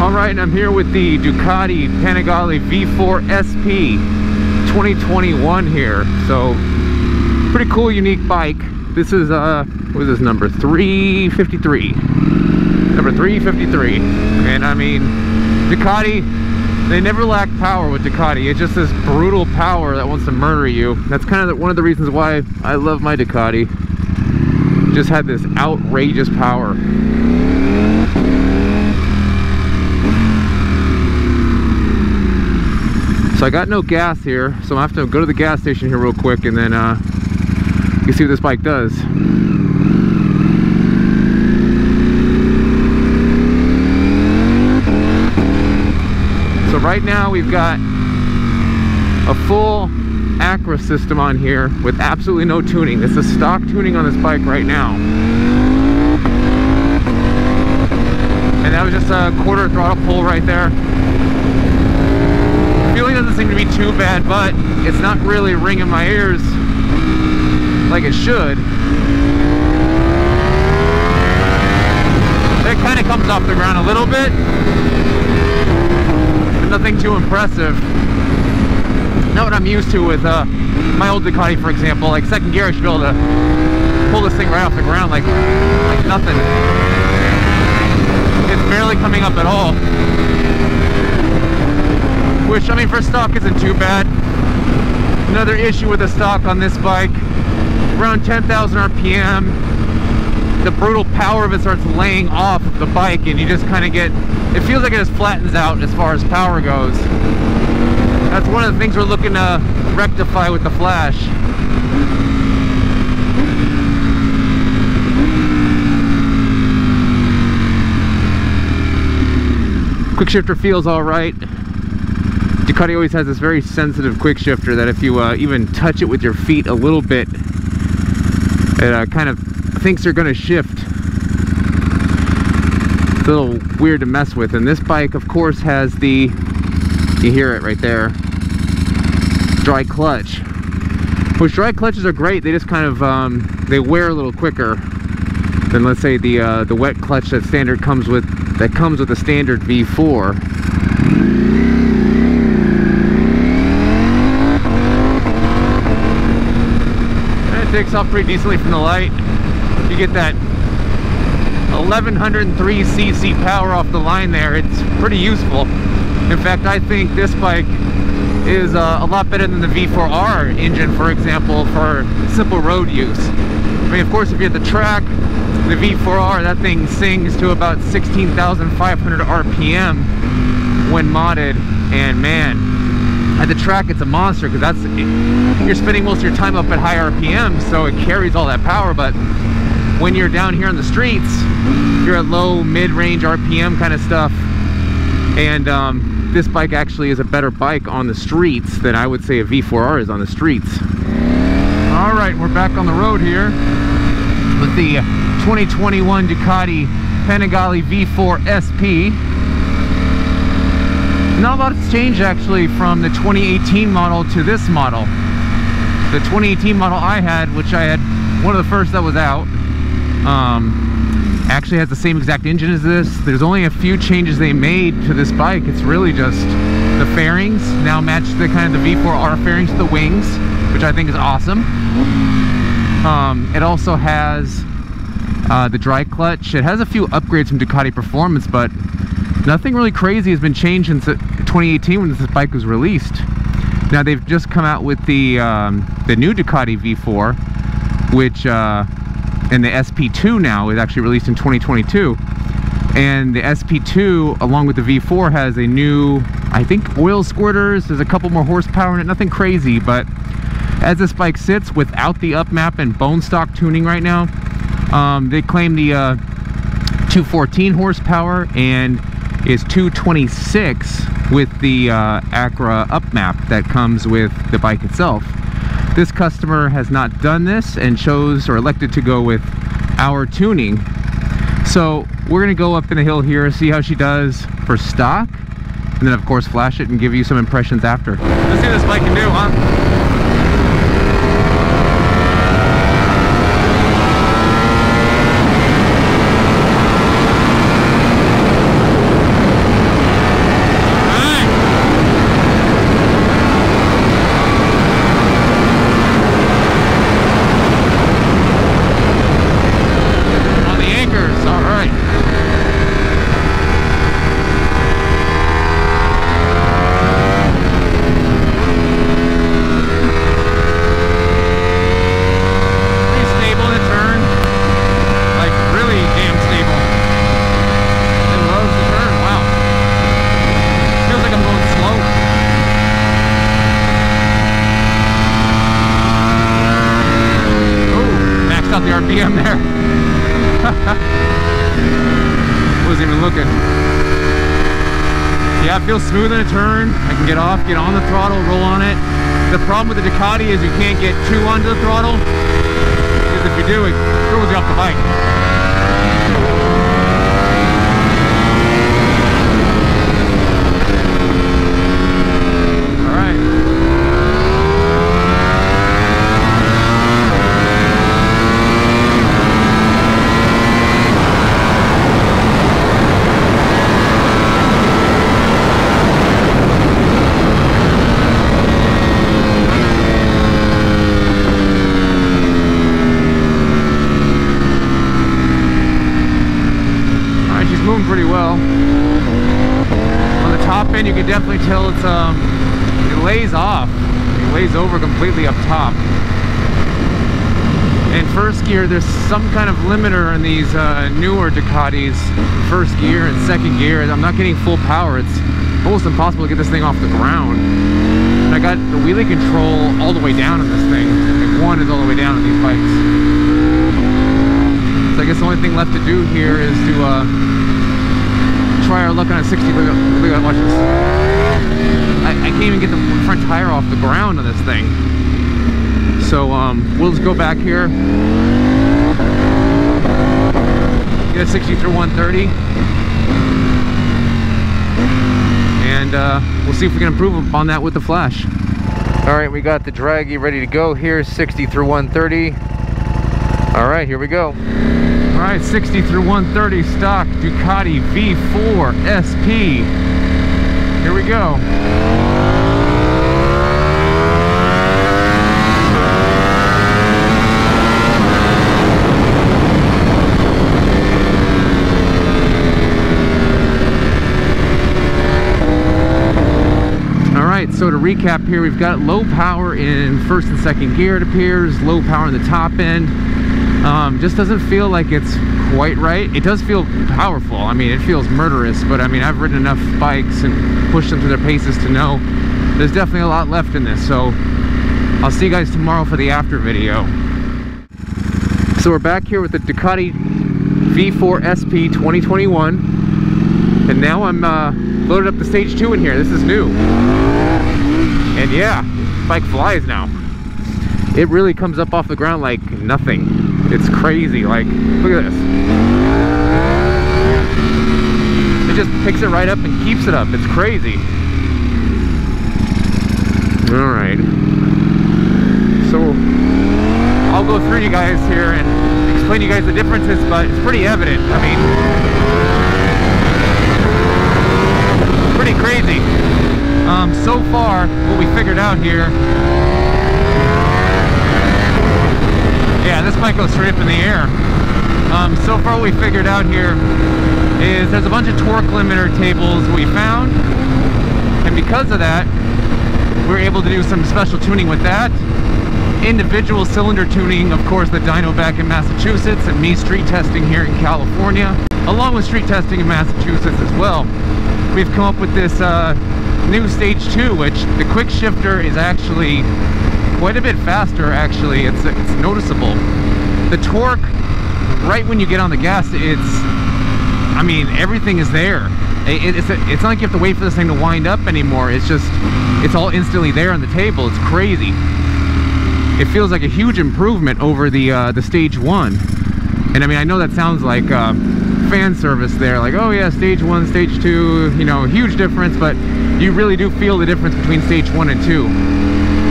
All right, and I'm here with the Ducati Panigale V4 SP 2021 here. So, pretty cool, unique bike. This is, uh, what is this number? 353. Number 353. And I mean, Ducati, they never lack power with Ducati. It's just this brutal power that wants to murder you. That's kind of one of the reasons why I love my Ducati. Just had this outrageous power. So I got no gas here, so I have to go to the gas station here real quick and then uh, you see what this bike does. So right now we've got a full Akra system on here with absolutely no tuning. This is stock tuning on this bike right now. And that was just a quarter throttle pull right there doesn't seem to be too bad, but it's not really ringing my ears like it should. It kind of comes off the ground a little bit, but nothing too impressive. Not what I'm used to with uh, my old Ducati, for example. Like second gear, I should be able to pull this thing right off the ground like, like nothing. It's barely coming up at all which I mean for stock isn't too bad. Another issue with the stock on this bike, around 10,000 RPM, the brutal power of it starts laying off of the bike and you just kind of get, it feels like it just flattens out as far as power goes. That's one of the things we're looking to rectify with the Flash. Quick shifter feels all right. Ducati always has this very sensitive quick shifter that if you uh, even touch it with your feet a little bit, it uh, kind of thinks you're going to shift. It's a little weird to mess with. And this bike, of course, has the, you hear it right there, dry clutch. Which dry clutches are great. They just kind of, um, they wear a little quicker than let's say the uh, the wet clutch that standard comes with, that comes with a standard V4. Takes off pretty decently from the light. You get that 1103 cc power off the line there. It's pretty useful. In fact, I think this bike is uh, a lot better than the V4R engine, for example, for simple road use. I mean, of course, if you're at the track, the V4R, that thing sings to about 16,500 RPM when modded, and man, at the track it's a monster because that's you're spending most of your time up at high RPM so it carries all that power but when you're down here on the streets you're at low mid-range RPM kind of stuff. And um, this bike actually is a better bike on the streets than I would say a V4R is on the streets. All right we're back on the road here with the 2021 Ducati Panigale V4 SP not a lot has changed actually from the 2018 model to this model. The 2018 model I had, which I had one of the first that was out, um, actually has the same exact engine as this. There's only a few changes they made to this bike. It's really just the fairings now match the kind of the V4R fairings to the wings, which I think is awesome. Um, it also has uh, the dry clutch. It has a few upgrades from Ducati Performance, but nothing really crazy has been changed since 2018 when this bike was released. Now they've just come out with the um, the new Ducati V4, which uh, and the SP2 now is actually released in 2022. And the SP2, along with the V4, has a new, I think, oil squirters. There's a couple more horsepower in it. Nothing crazy, but as this bike sits without the upmap and bone stock tuning right now, um, they claim the uh, 214 horsepower and is 226 with the uh, Akra upmap that comes with the bike itself. This customer has not done this and chose or elected to go with our tuning. So we're gonna go up in the hill here, see how she does for stock, and then of course flash it and give you some impressions after. Let's see what this bike can do, huh? Feels smooth in a turn. I can get off, get on the throttle, roll on it. The problem with the Ducati is you can't get too onto the throttle. Because if you do, it throws you off the bike. All right. All right, she's moving pretty well. On the top end, you can definitely tell it's um, it lays off. It lays over completely up top. In first gear, there's some kind of limiter in these uh, newer Ducatis. First gear and second gear, I'm not getting full power. It's almost impossible to get this thing off the ground. And I got the wheelie control all the way down in this thing. Like one is all the way down on these bikes. So I guess the only thing left to do here is to uh, try our luck on a 60. Look at, look at watch this. I, I can't even get the front tire off the ground on this thing. So um, we'll just go back here. Get a 60 through 130. And uh, we'll see if we can improve upon that with the flash. All right, we got the Dragy ready to go here, 60 through 130. All right, here we go. All right, 60 through 130 stock Ducati V4 SP. Here we go. All right, so to recap here, we've got low power in first and second gear, it appears, low power in the top end. Um, just doesn't feel like it's quite right. It does feel powerful. I mean, it feels murderous, but I mean, I've ridden enough bikes and pushed them to their paces to know there's definitely a lot left in this. So I'll see you guys tomorrow for the after video. So we're back here with the Ducati V4 SP 2021. And now I'm uh, loaded up the stage two in here. This is new. And yeah, bike flies now. It really comes up off the ground like nothing. It's crazy. Like, look at this. It just picks it right up and keeps it up. It's crazy. All right. So I'll go through you guys here and explain to you guys the differences, but it's pretty evident. I mean, pretty crazy. Um, so far, what we figured out here, yeah, this might go straight up in the air. Um, so far, what we figured out here is there's a bunch of torque limiter tables we found, and because of that, we are able to do some special tuning with that. Individual cylinder tuning, of course, the dyno back in Massachusetts, and me street testing here in California, along with street testing in Massachusetts as well. We've come up with this uh, new stage two, which the quick shifter is actually quite a bit faster. Actually, it's it's noticeable. The torque, right when you get on the gas, it's I mean everything is there. It, it's it's not like you have to wait for this thing to wind up anymore. It's just it's all instantly there on the table. It's crazy. It feels like a huge improvement over the uh, the stage one. And I mean I know that sounds like. Uh, fan service there. Like oh yeah stage one stage two you know huge difference but you really do feel the difference between stage one and two.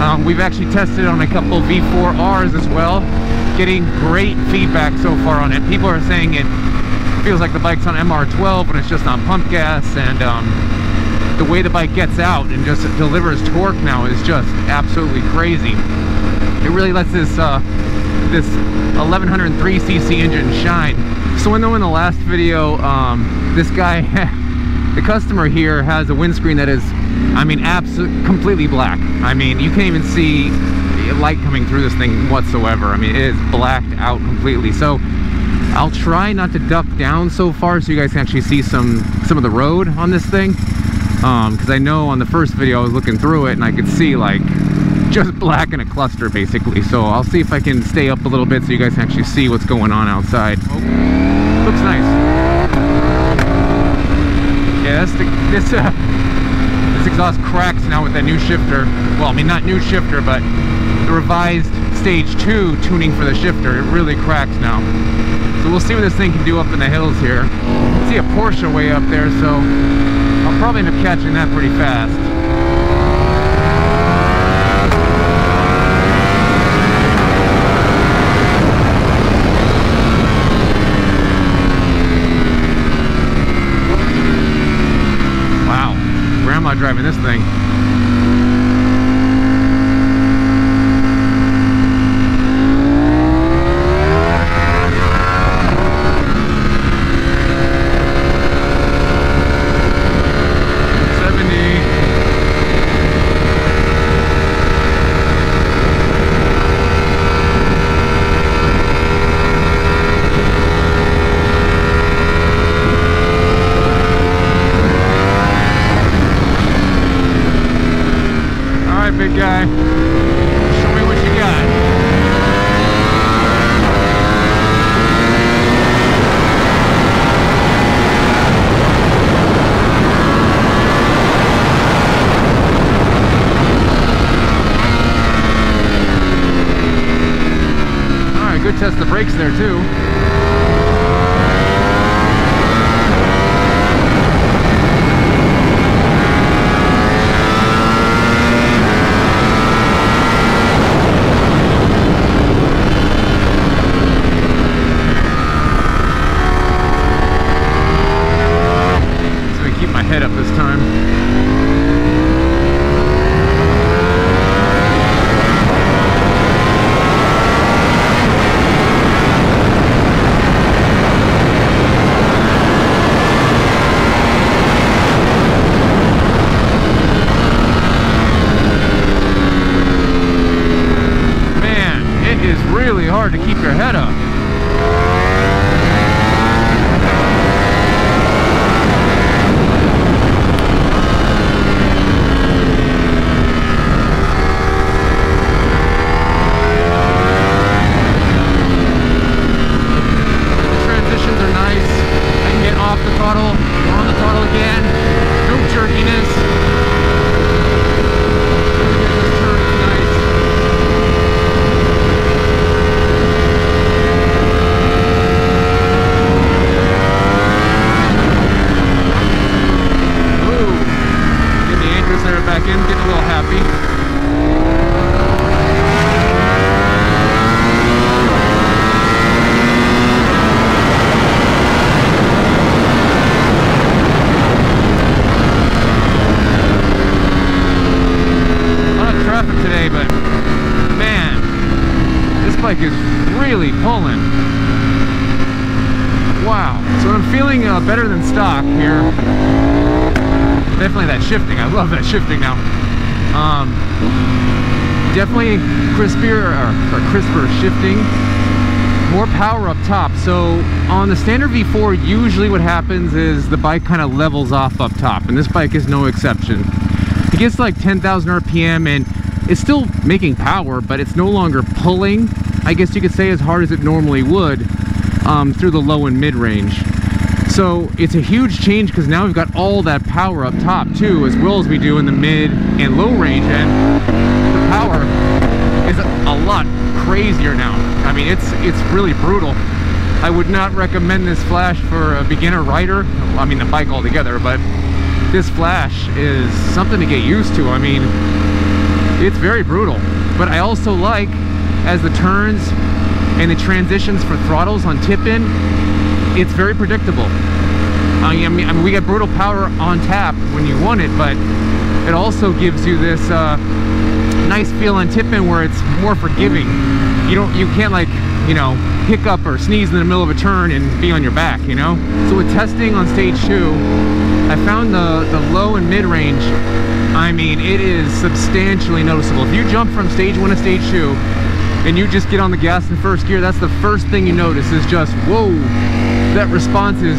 Um, we've actually tested on a couple V4Rs as well getting great feedback so far on it. People are saying it feels like the bike's on MR12 when it's just on pump gas and um, the way the bike gets out and just delivers torque now is just absolutely crazy. It really lets this uh, this 1103cc engine shine so I know in the last video, um, this guy, the customer here has a windscreen that is, I mean, absolutely completely black. I mean, you can't even see light coming through this thing whatsoever. I mean, it is blacked out completely. So I'll try not to duck down so far so you guys can actually see some some of the road on this thing. Um, because I know on the first video I was looking through it and I could see like just black in a cluster basically. So I'll see if I can stay up a little bit so you guys can actually see what's going on outside. Looks nice. Yeah, this, the, this uh, this exhaust cracks now with that new shifter. Well, I mean, not new shifter, but the revised stage two tuning for the shifter. It really cracks now. So we'll see what this thing can do up in the hills here. I see a Porsche way up there, so I'll probably end up catching that pretty fast. Wow, grandma driving this thing. Seventy. All right, big guy. Show me what you got. All right, good test the brakes there too. So I keep my head up this time. Man, it is really hard to keep your head up. Transitions are nice. I can get off the throttle, on the throttle again. No jerkiness. This turn is nice. Ooh. Get the anchors there back in, getting a little happy. A lot of traffic today, but man, this bike is Wow. So I'm feeling uh, better than stock here. Definitely that shifting. I love that shifting now. Um, definitely crispier or, or crisper shifting. More power up top. So on the standard V4, usually what happens is the bike kind of levels off up top, and this bike is no exception. It gets like 10,000 RPM and it's still making power, but it's no longer pulling, I guess you could say, as hard as it normally would um, through the low and mid range. So it's a huge change because now we've got all that power up top too, as well as we do in the mid and low range, and the power is a, lot crazier now. I mean, it's it's really brutal. I would not recommend this Flash for a beginner rider. I mean, the bike altogether, but this Flash is something to get used to. I mean, it's very brutal. But I also like, as the turns and the transitions for throttles on tip-in, it's very predictable. I mean, I mean, we get brutal power on tap when you want it, but it also gives you this uh, nice feel on tip-in where it's more forgiving. You don't, you can't like, you know, hiccup or sneeze in the middle of a turn and be on your back, you know? So with testing on stage two, I found the, the low and mid range, I mean, it is substantially noticeable. If you jump from stage one to stage two, and you just get on the gas in first gear, that's the first thing you notice is just, whoa, that response is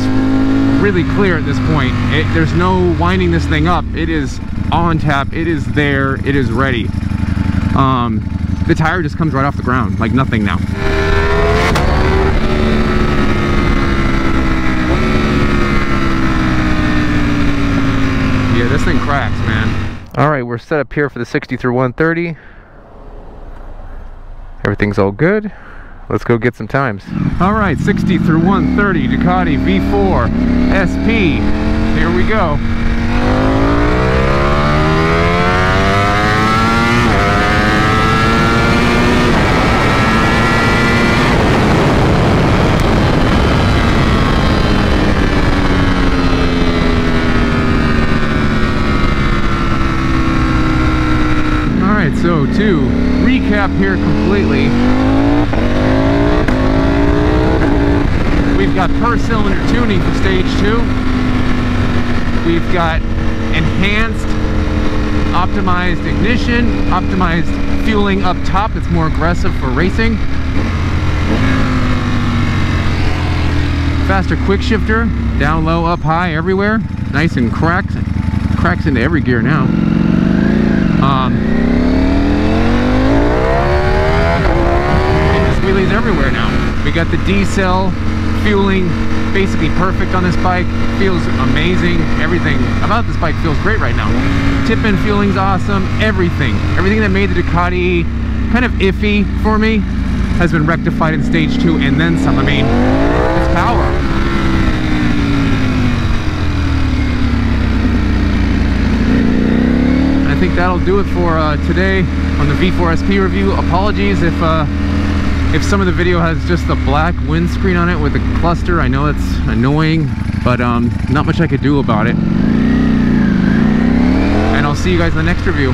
really clear at this point. It, there's no winding this thing up. It is on tap, it is there, it is ready. Um, the tire just comes right off the ground, like nothing now. Yeah, this thing cracks, man. All right, we're set up here for the 60 through 130. Everything's all good. Let's go get some times. All right, 60 through 130 Ducati V4 SP. Here we go. All right, so to recap here completely, we've got per cylinder tuning for stage two. We've got enhanced, optimized ignition, optimized fueling up top It's more aggressive for racing. Faster quick shifter, down low, up high, everywhere. Nice and cracked, cracks into every gear now. Um, it just wheelies everywhere now. We got the decel fueling basically perfect on this bike. Feels amazing. Everything about this bike feels great right now. Tip-in fueling's awesome. Everything. Everything that made the Ducati kind of iffy for me has been rectified in stage two and then some. I mean, it's power. I think that'll do it for uh, today on the V4 SP review. Apologies if uh, if some of the video has just a black windscreen on it with a cluster. I know it's annoying, but um, not much I could do about it. And I'll see you guys in the next review.